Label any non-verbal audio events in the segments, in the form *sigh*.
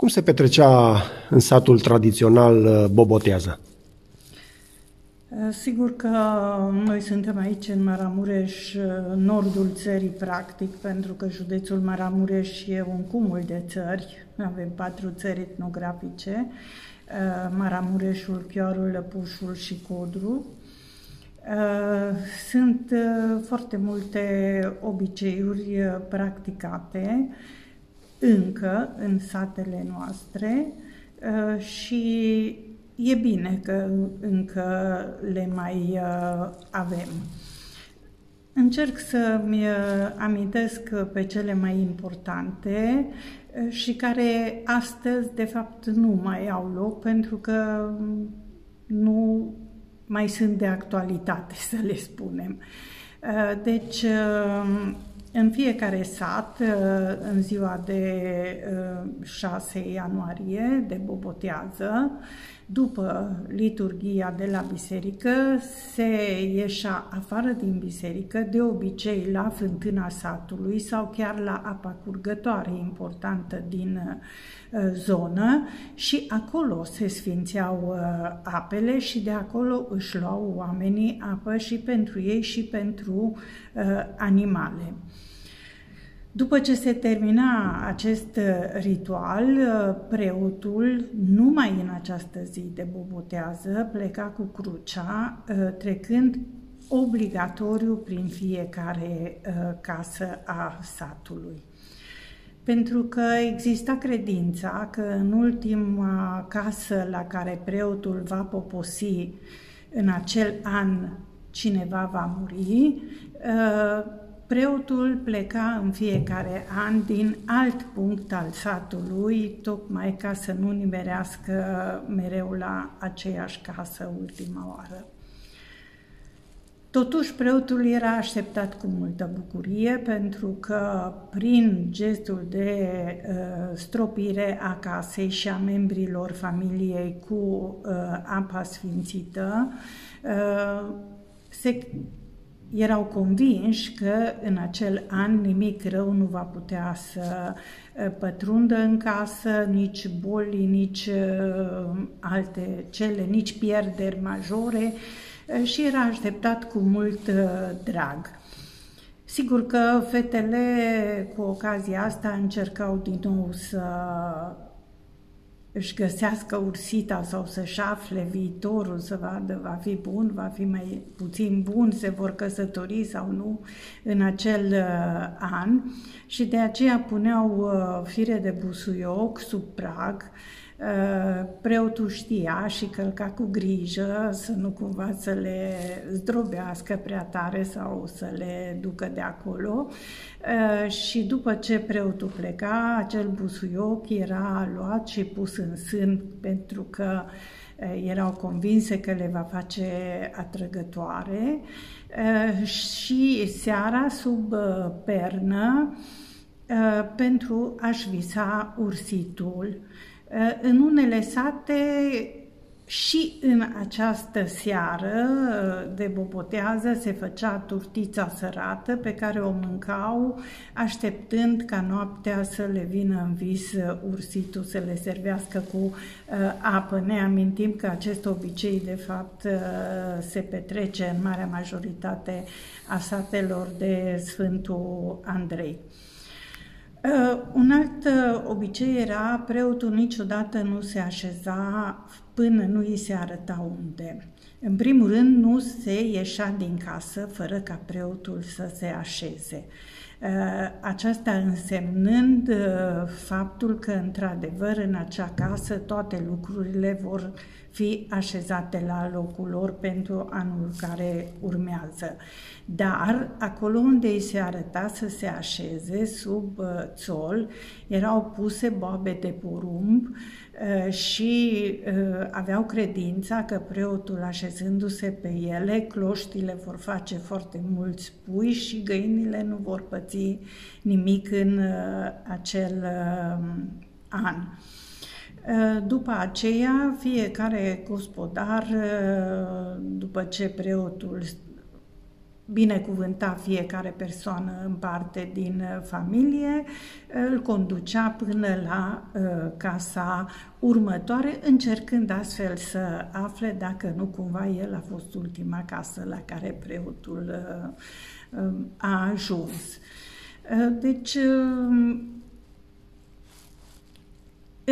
Cum se petrecea în satul tradițional uh, Bobotează? Uh, sigur că noi suntem aici în Maramureș, uh, nordul țării practic, pentru că județul Maramureș e un cumul de țări, avem patru țări etnografice, Maramureșul, Chioarul, Lăpușul și Codru. Sunt foarte multe obiceiuri practicate, încă în satele noastre uh, și e bine că încă le mai uh, avem. Încerc să-mi uh, amintesc pe cele mai importante și care astăzi, de fapt, nu mai au loc pentru că nu mai sunt de actualitate, *laughs* să le spunem. Deci, în fiecare sat, uh, în ziua de 6 uh, ianuarie, de bobotează, după liturgia de la biserică, se ieșea afară din biserică, de obicei la fântâna satului sau chiar la apa curgătoare importantă din uh, zonă și acolo se sfințeau apele și de acolo își luau oamenii apă și pentru ei și pentru animale. După ce se termina acest uh, ritual, uh, preotul, numai în această zi de bobotează, pleca cu crucea, uh, trecând obligatoriu prin fiecare casă a satului. Pentru că exista credința că în ultima casă la care preotul va poposi în acel an cineva va muri, Preotul pleca în fiecare an din alt punct al satului, tocmai ca să nu nimerească mereu la aceeași casă ultima oară. Totuși, preotul era așteptat cu multă bucurie pentru că prin gestul de uh, stropire a casei și a membrilor familiei cu uh, apa sfințită, uh, se erau convinși că în acel an nimic rău nu va putea să uh, pătrundă în casă, nici boli, nici uh, alte cele, nici pierderi majore uh, și era așteptat cu mult drag. Sigur că fetele cu ocazia asta încercau din nou să își găsească ursita sau să-și afle viitorul, să vadă va fi bun, va fi mai puțin bun, se vor căsători sau nu în acel uh, an. Și de aceea puneau uh, fire de busuioc sub prag, uh, preotul știa și călca cu grijă să nu cumva să le zdrobească prea tare sau să le ducă de acolo Uh, și după ce preotul pleca, acel busuioc era luat și pus în sân pentru că uh, erau convinse că le va face atrăgătoare uh, și seara sub pernă pentru a-și visa ursitul. În unele sate și în această seară de bobotează se făcea turtița sărată pe care o mâncau așteptând ca noaptea să le vină în vis ursitul să le servească cu uh, apă. Ne amintim că acest obicei de fapt uh, se petrece în marea majoritate a satelor de Sfântul Andrei. Uh, un alt uh, obicei era preotul niciodată nu se așeza până nu îi se arăta unde. În primul rând, nu se ieșea din casă fără ca preotul să se așeze. Uh, aceasta însemnând uh, faptul că, într-adevăr, în acea casă toate lucrurile vor fi așezate la locul lor pentru anul care urmează. Dar acolo unde îi se arăta să se așeze, sub uh, țol, erau puse boabe de porumb și aveau credința că preotul așezându-se pe ele, cloștile vor face foarte mulți pui și găinile nu vor păți nimic în acel an. După aceea, fiecare gospodar, după ce preotul binecuvânta fiecare persoană în parte din familie, îl conducea până la uh, casa următoare, încercând astfel să afle dacă nu cumva el a fost ultima casă la care preotul uh, uh, a ajuns. Deci,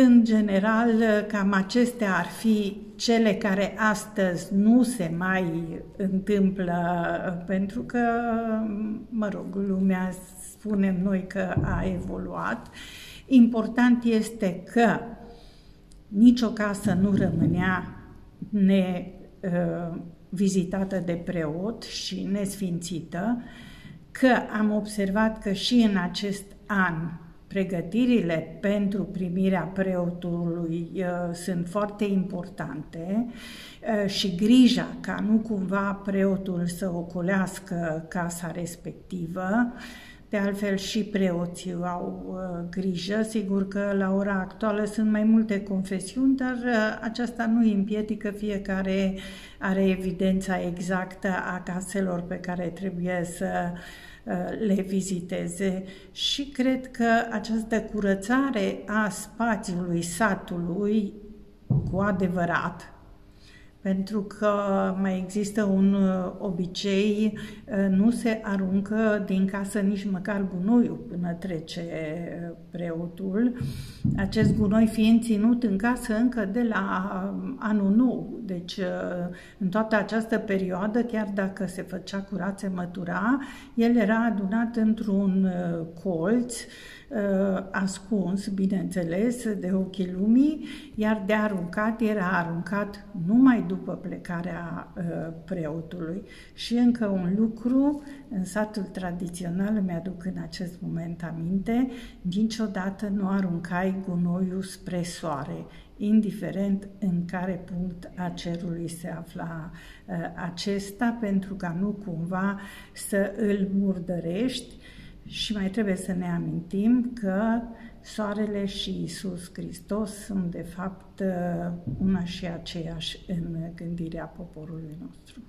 în general, cam acestea ar fi cele care astăzi nu se mai întâmplă, pentru că, mă rog, lumea spunem noi că a evoluat. Important este că nicio casă nu rămânea nevizitată de preot și nesfințită, că am observat că și în acest an pregătirile pentru primirea preotului uh, sunt foarte importante uh, și grija ca nu cumva preotul să ocolească casa respectivă. De altfel și preoții au uh, grijă. Sigur că la ora actuală sunt mai multe confesiuni, dar uh, aceasta nu împiedică fiecare are evidența exactă a caselor pe care trebuie să uh, Uh, le viziteze. Și cred că această curățare a spațiului satului cu adevărat pentru că mai există un uh, obicei, uh, nu se aruncă din casă nici măcar gunoiul până trece uh, preotul. Acest gunoi fiind ținut în casă încă de la anul nou. Deci, în toată această perioadă, chiar dacă se făcea curat, mătura, el era adunat într-un colț, uh, ascuns, bineînțeles, de ochii lumii, iar de aruncat era aruncat numai după plecarea uh, preotului. Și încă un lucru, în satul tradițional, îmi aduc în acest moment aminte, niciodată nu aruncai gunoiul spre soare, indiferent în care punct a cerului se afla uh, acesta, pentru ca nu cumva să îl murdărești, și mai trebuie să ne amintim că Soarele și Isus Hristos sunt de fapt una și aceeași în gândirea poporului nostru.